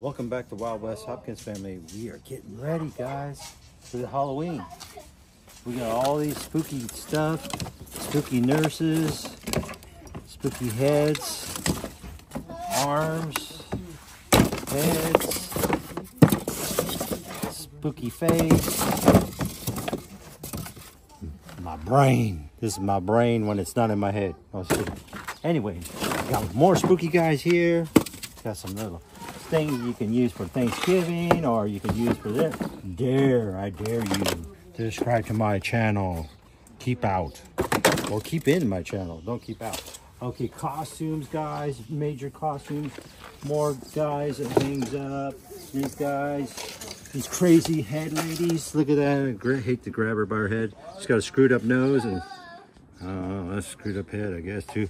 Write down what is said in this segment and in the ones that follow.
Welcome back to Wild West Hopkins family. We are getting ready, guys, for the Halloween. We got all these spooky stuff, spooky nurses, spooky heads, arms, heads, spooky face. My brain. This is my brain when it's not in my head. Anyway, got more spooky guys here. Got some little things you can use for Thanksgiving or you can use for this. Dare, I dare you to subscribe to my channel. Keep out. Well, keep in my channel. Don't keep out. Okay, costumes, guys. Major costumes. More guys that hangs up. These guys. These crazy head ladies. Look at that. I hate to grab her by her head. She's got a screwed up nose and uh, that's screwed up head, I guess, too.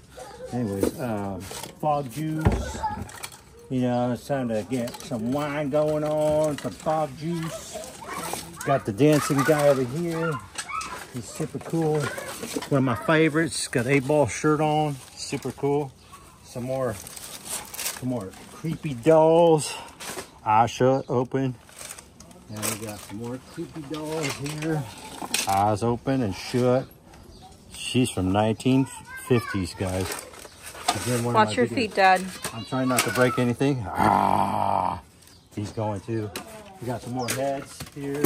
Anyways, uh, fog juice. You know, it's time to get some wine going on, some fog juice. Got the dancing guy over here. He's super cool. One of my favorites. Got a ball shirt on. Super cool. Some more, some more creepy dolls. Eyes shut, open. And we got some more creepy dolls here. Eyes open and shut. She's from 1950s, guys. Watch your videos. feet, Dad. I'm trying not to break anything. Ah, he's going to. We got some more heads here.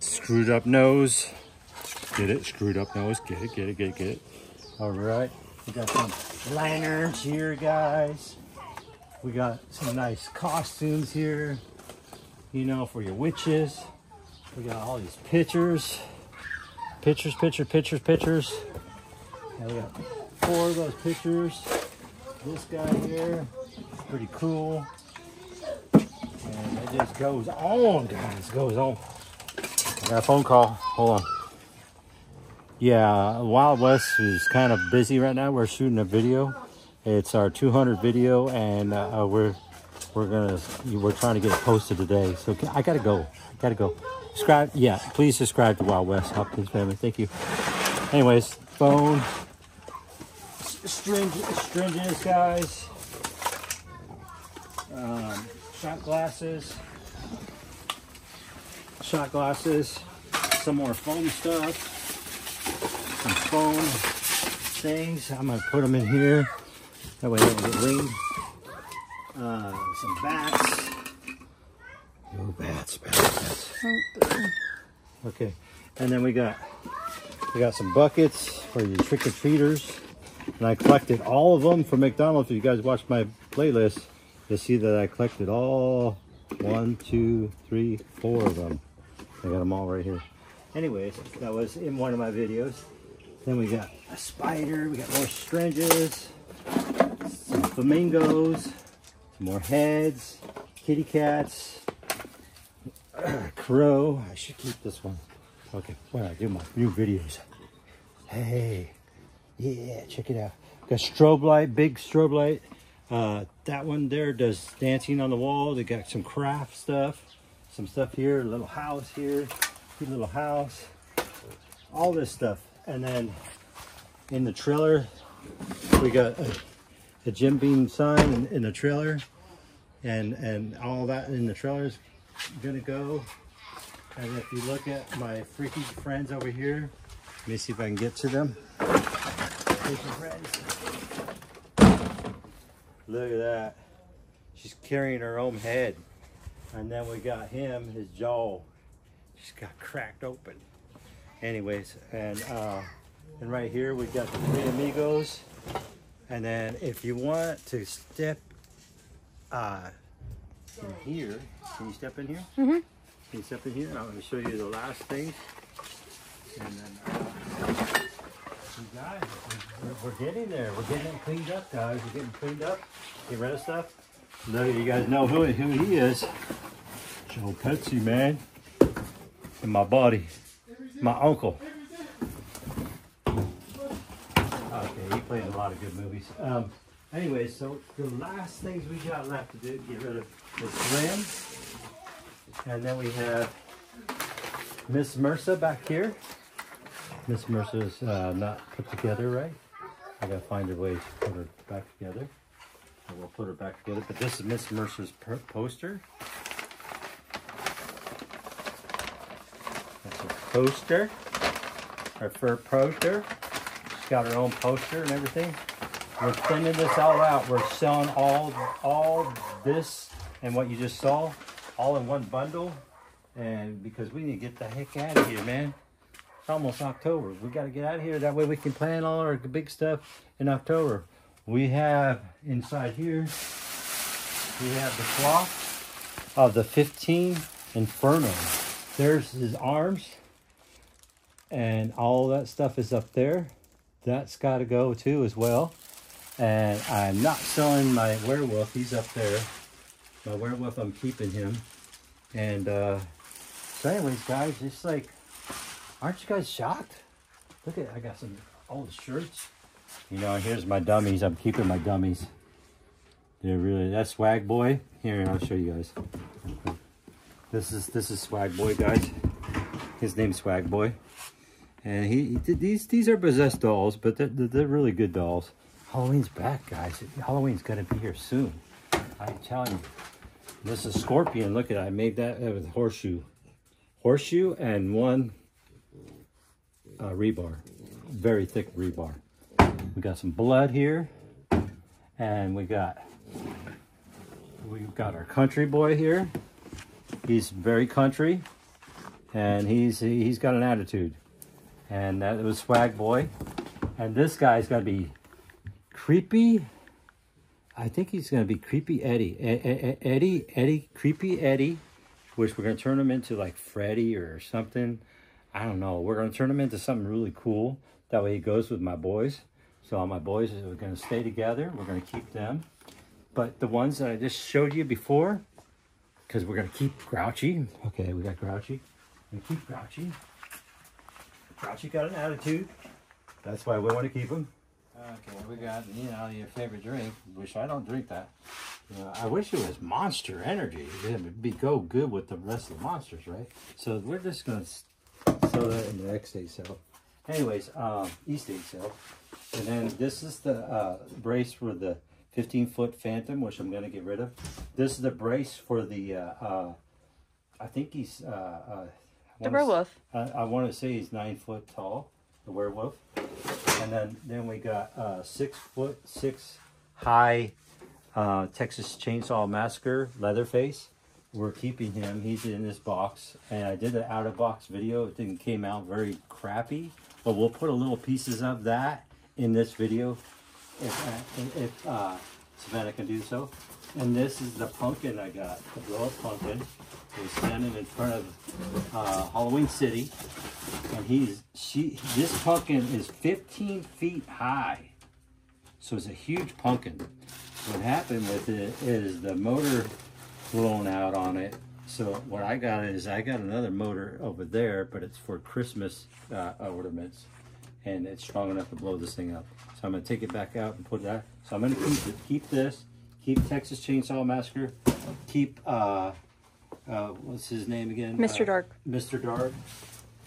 Screwed up nose. Get it? Screwed up nose. Get it, get it, get it, get it. All right. We got some lanterns here, guys. We got some nice costumes here, you know, for your witches. We got all these pictures. Pictures, pictures, pictures, pictures. And we got four of those pictures. This guy here, pretty cool. And it just goes on, guys, goes on. I got a phone call, hold on. Yeah, Wild West is kind of busy right now. We're shooting a video. It's our 200 video and uh, we're we're gonna we're trying to get it posted today. So I gotta go, gotta go. Subscribe, yeah, please subscribe to Wild West Hopkins family. Thank you. Anyways, phone, stringent, stringent guys. Um, shot glasses. Shot glasses. Some more foam stuff. Some foam things. I'm going to put them in here. That way they don't get rain. Uh, some bats. No bats, bats, bats. Okay. And then we got we got some buckets for your trick-or-treaters. And I collected all of them from McDonald's. If you guys watch my playlist, you'll see that I collected all one, two, three, four of them. I got them all right here. Anyways, that was in one of my videos. Then we got a spider, we got more syringes, some flamingos, some more heads, kitty cats, crow. I should keep this one. Okay, when I do my new videos. Hey. Yeah, check it out. Got strobe light, big strobe light. Uh, that one there does dancing on the wall. They got some craft stuff, some stuff here, little house here, cute little house, all this stuff. And then in the trailer, we got a, a Jim Beam sign in, in the trailer, and and all that in the trailer is gonna go. And if you look at my freaky friends over here, let me see if I can get to them. Look at that. She's carrying her own head. And then we got him, his jaw. She's got cracked open. Anyways, and uh, and right here we got the three amigos. And then if you want to step uh, in here, can you step in here? Mm -hmm. Can you step in here? I'm going to show you the last thing. And then uh, guys, we're, getting there. We're getting it cleaned up, guys. We're getting cleaned up. Get rid of stuff. Now you guys know who, who he is. Joe Pesci, man. And my buddy. My uncle. Okay, he plays a lot of good movies. Um, anyway, so the last things we got left to do, get rid of this rim. And then we have Miss Mercer back here. Miss Mercer's uh, not put together right. I gotta find a way to put her back together. We'll put her back together. But this is Miss Mercer's poster. That's her poster. Her fur poster. She's got her own poster and everything. We're thinning this all out. We're selling all all this and what you just saw all in one bundle. And because we need to get the heck out of here, man. Almost October. We got to get out of here. That way we can plan all our big stuff in October. We have inside here, we have the cloth of the 15 Inferno. There's his arms and all that stuff is up there. That's got to go too as well. And I'm not selling my werewolf. He's up there. My werewolf, I'm keeping him. And uh, so anyways, guys, it's like, aren't you guys shocked? Look at, I got some old shirts. You know, here's my dummies. I'm keeping my dummies. They're really, that's Swag Boy. Here, I'll show you guys. This is, this is Swag Boy, guys. His name's Swag Boy. And he, he these, these are possessed dolls, but they're, they're really good dolls. Halloween's back, guys. Halloween's gonna be here soon. I'm telling you. This is Scorpion. Look at. I made that with horseshoe. Horseshoe and one uh, rebar. Very thick rebar. We got some blood here. And we got we've got our country boy here. He's very country. And he's he's got an attitude. And that was Swag Boy. And this guy's to be creepy. I think he's to be creepy Eddie. Eddie, Eddie, creepy Eddie, which we're to turn him into like Freddy or something. I don't know. We're going to turn him into something really cool. That way he goes with my boys. So all my boys are going to stay together. We're going to keep them. But the ones that I just showed you before, because we're going to keep Grouchy. Okay, we got Grouchy. We keep Grouchy. Grouchy got an attitude. That's why we want to keep him. Okay, we got, you know, your favorite drink, which I don't drink that. You know, I wish it was Monster Energy. It would be go good with the rest of the monsters, right? So we're just going to that in the next day sale. Anyways, um, East Day sale. And then this is the uh, brace for the 15-foot Phantom, which I'm going to get rid of. This is the brace for the, uh, uh, I think he's... Uh, uh, the werewolf. I, I want to say he's nine foot tall, the werewolf. And then, then we got uh, six foot six high uh, Texas Chainsaw Massacre Leatherface. We're keeping him. He's in this box. And I did an out of box video. It didn't came out very crappy. But we'll put a little pieces of that in this video if, uh, if uh, Savannah can do so. And this is the pumpkin I got, the blow up pumpkin. He's standing in front of uh, Halloween City, and he's she. This pumpkin is 15 feet high, so it's a huge pumpkin. What happened with it is the motor blown out on it. So what I got is I got another motor over there, but it's for Christmas uh, ornaments, and it's strong enough to blow this thing up. So I'm gonna take it back out and put that. So I'm gonna keep keep this, keep Texas Chainsaw Massacre, keep. Uh, uh, what's his name again? Mr. Uh, Dark. Mr. Dark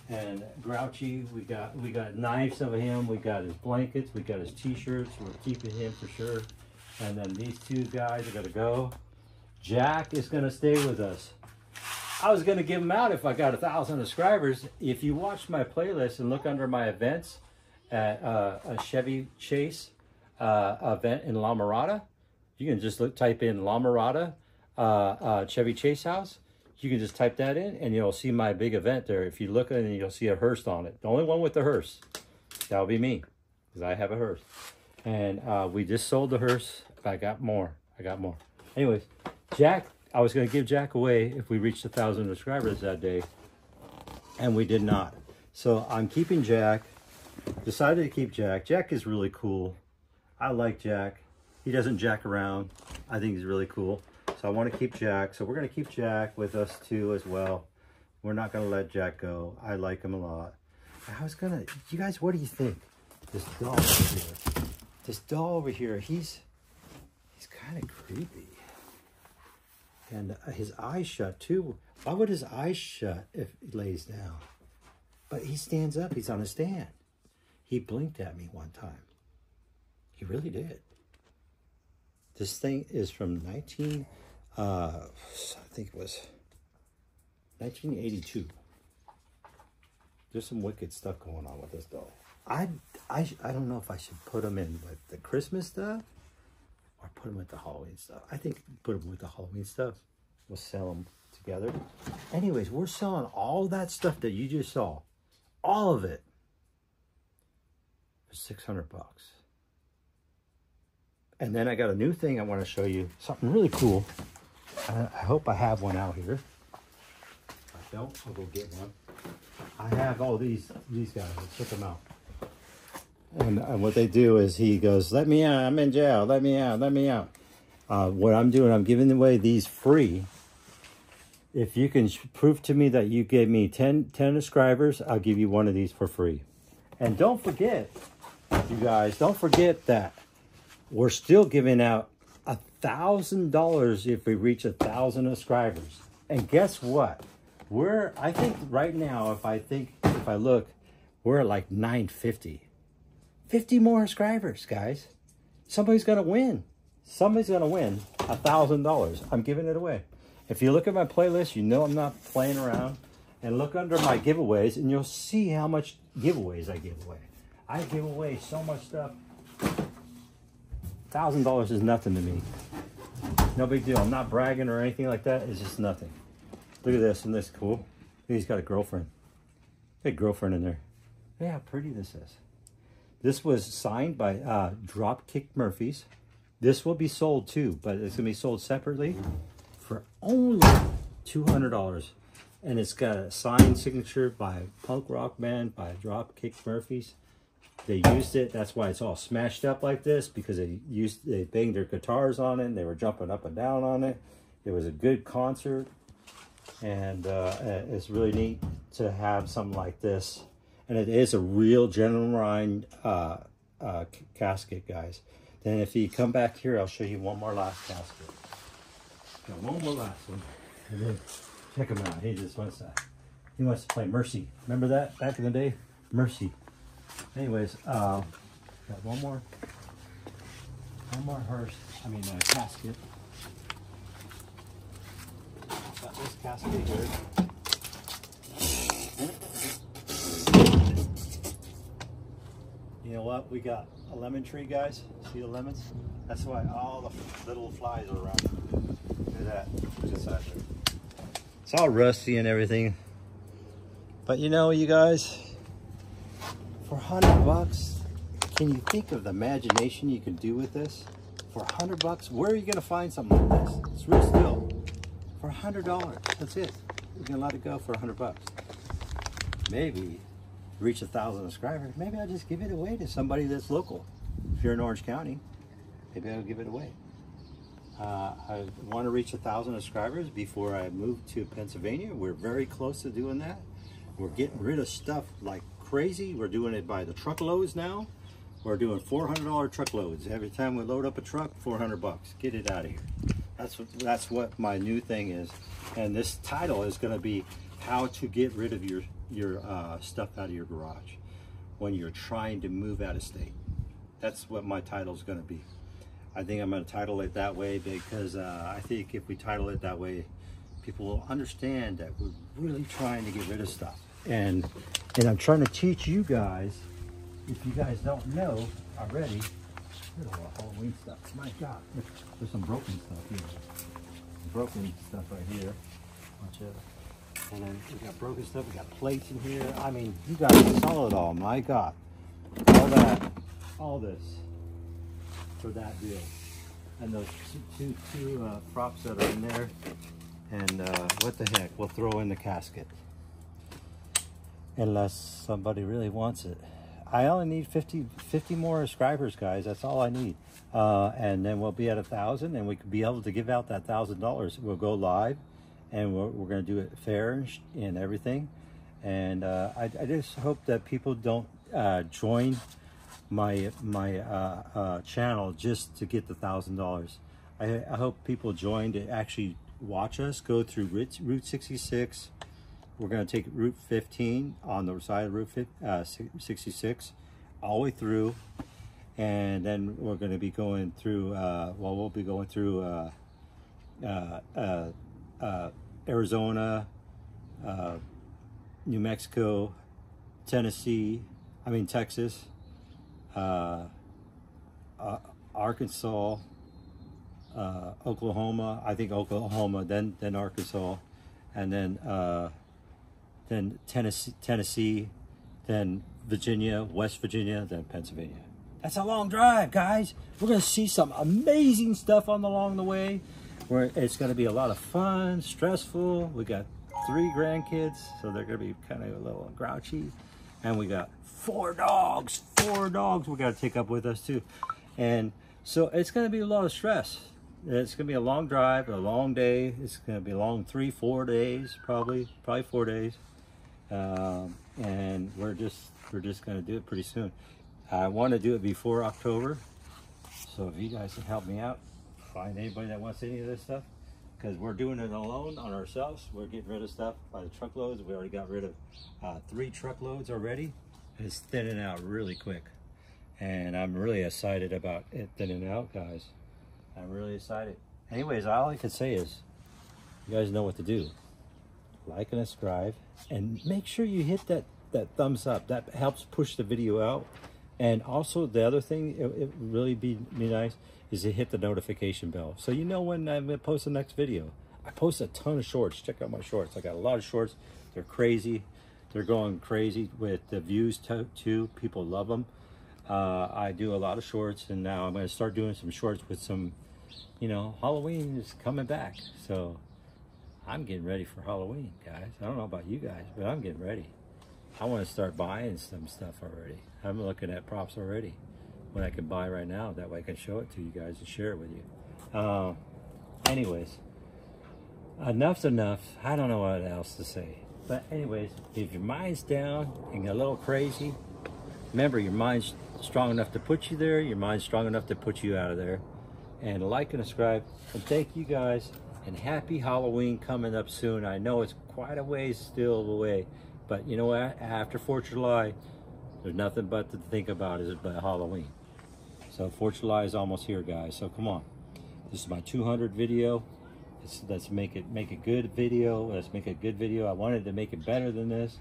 and Grouchy. We got we got knives of him. We got his blankets. We got his t-shirts. We're keeping him for sure. And then these two guys are gonna go. Jack is gonna stay with us. I was gonna give him out if I got a thousand subscribers. If you watch my playlist and look under my events at uh, a Chevy Chase uh, event in La Mirada, you can just look, type in La Mirada uh, uh, Chevy Chase House you can just type that in and you'll see my big event there. If you look it, you'll see a hearse on it. The only one with the hearse, that'll be me because I have a hearse. And uh, we just sold the hearse. I got more. I got more. Anyways, Jack, I was going to give Jack away if we reached a thousand subscribers that day. And we did not. So I'm keeping Jack. Decided to keep Jack. Jack is really cool. I like Jack. He doesn't jack around. I think he's really cool. So I want to keep Jack. So we're going to keep Jack with us too as well. We're not going to let Jack go. I like him a lot. I was going to, you guys, what do you think? This doll over here. This doll over here, he's, he's kind of creepy. And his eyes shut too. Why would his eyes shut if he lays down? But he stands up. He's on a stand. He blinked at me one time. He really did. This thing is from 19, uh, I think it was 1982. There's some wicked stuff going on with this doll. I, I, I don't know if I should put them in with the Christmas stuff or put them with the Halloween stuff. I think put them with the Halloween stuff. We'll sell them together. Anyways, we're selling all that stuff that you just saw. All of it. For 600 bucks. And then I got a new thing I want to show you. Something really cool. I, hope I have one out here. If I don't, I'll go get one. I have all these these guys. Let's check them out. And, and what they do is he goes, let me out, I'm in jail, let me out, let me out. Uh, what I'm doing, I'm giving away these free. If you can prove to me that you gave me 10, 10 subscribers, I'll give you one of these for free. And don't forget, you guys, don't forget that we're still giving out a thousand dollars if we reach a thousand subscribers. And guess what? We're, I think right now, if I think, if I look, we're at like 950. 50 more subscribers, guys. Somebody's going to win. Somebody's going to win a $1,000. I'm giving it away. If you look at my playlist, you know I'm not playing around. And look under my giveaways, and you'll see how much giveaways I give away. I give away so much stuff. $1,000 is nothing to me. No big deal. I'm not bragging or anything like that. It's just nothing. Look at this. Isn't this cool? He's got a girlfriend. Big girlfriend in there. Look how pretty this is. This was signed by uh, Dropkick Murphys. This will be sold too, but it's to be sold separately for only $200. And it's got a signed signature by punk rock band by Dropkick Murphys. They used it. That's why it's all smashed up like this because they used they banged their guitars on it. and they were jumping up and down on it. It was a good concert, and uh, it's really neat to have something like this and it is a real genuine uh, uh, casket, guys. Then if you come back here, I'll show you one more last casket. Got one more last one. And then check him out. He just wants to, he wants to play Mercy. Remember that back in the day? Mercy. Anyways, uh, got one more, one more hearse, I mean uh, casket. Got this casket here. You know what? We got a lemon tree, guys. See the lemons? That's why all the little flies are around. Look at that. There. It's all rusty and everything. But you know, you guys, for 100 bucks, can you think of the imagination you can do with this? For 100 bucks, where are you going to find something like this? It's real still. For $100, that's it. You're going to let it go for 100 bucks. Maybe reach a thousand subscribers, maybe I'll just give it away to somebody that's local. If you're in Orange County, maybe I'll give it away. Uh, I want to reach a thousand subscribers before I move to Pennsylvania. We're very close to doing that. We're getting rid of stuff like crazy. We're doing it by the truckloads now. We're doing $400 truckloads. Every time we load up a truck, 400 bucks. Get it out of here. That's what, that's what my new thing is. And this title is going to be how to get rid of your your uh, stuff out of your garage when you're trying to move out of state. That's what my title is going to be. I think I'm going to title it that way because uh, I think if we title it that way, people will understand that we're really trying to get rid of stuff. And and I'm trying to teach you guys, if you guys don't know already, there's a lot of Halloween stuff. My God, there's some broken stuff here. Broken stuff right here. Watch it. And then we got broken stuff. We got plates in here. I mean, you guys saw it all. My God. All that, all this for that deal. And those two, uh, props that are in there. And uh, what the heck, we'll throw in the casket. Unless somebody really wants it. I only need 50, 50 more subscribers, guys. That's all I need. Uh, and then we'll be at a thousand and we could be able to give out that thousand dollars. We'll go live and we're, we're going to do it fair and, everything. And uh, I, I, just hope that people don't uh, join my my uh, uh channel just to get the thousand dollars. I hope people join to actually watch us go through Route, Route 66. We're going to take Route 15 on the side of Route uh, 66 all the way through and then we're going to be going through. Uh, well, we'll be going through uh Arizona, uh, New Mexico, Tennessee. I mean Texas, uh, Arkansas, Oklahoma. I think Oklahoma, then then Arkansas, and then then Tennessee, Tennessee, then Virginia, West Virginia, then Pennsylvania. That's a long drive, guys. We're to see some amazing stuff on the along the way. It's going to be a lot of fun, stressful. We got three grandkids, so they're going to be kind of a little grouchy. And we got four dogs, four dogs we got to take up with us too. And so it's going to be a lot of stress. It's going to be a long drive, a long day. It's going to be a long three, four days, probably, probably four days. Um, and we're just we're just going to do it pretty soon. I want to do it before October, so if you guys can help me out, find anybody that wants any of this stuff, because we're doing it alone on ourselves. We're getting rid of stuff by the truckloads. We already got rid of uh, three truckloads already. It's thinning out really quick, and I'm really excited about it thinning out, guys. I'm really excited. Anyways, all I can say is, you guys know what to do like and subscribe and make sure you hit that that thumbs up that helps push the video out and also the other thing it, it really be, be nice is to hit the notification bell. So you know when to post the next video. I post a ton of shorts. Check out my shorts. I got a lot of shorts. They're crazy. They're going crazy with the views too. People love them uh, i do a lot of shorts and now i'm going to start doing some shorts with some you know halloween is coming back. So I'm getting ready for Halloween, guys. I don't know about you guys, but I'm getting ready. I want to start buying some stuff already. I'm looking at props already. What I can buy right now, that way I can show it to you guys and share it with you. Uh, anyways, enough's enough. I don't know what else to say. But anyways, if your mind's down and a little crazy, remember your mind's strong enough to put you there. Your mind's strong enough to put you out of there. And like and subscribe. And thank you guys and happy Halloween coming up soon. I know it's quite a ways still away, but you know what? After 4th of July, there's nothing but to think about is but Halloween. So 4th of July is almost here, guys. So come on. This is my 200 video. Let's, let's make it make a good video. Let's make a good video. I wanted to make it better than this,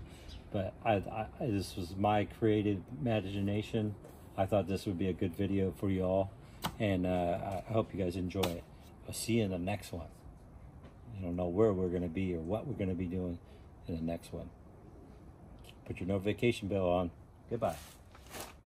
but I, I, this was my creative imagination. I thought this would be a good video for you all, and uh, I hope you guys enjoy it. I'll see you in the next one. I don't know where we're going to be or what we're going to be doing in the next one. Put your notification bell on. Goodbye.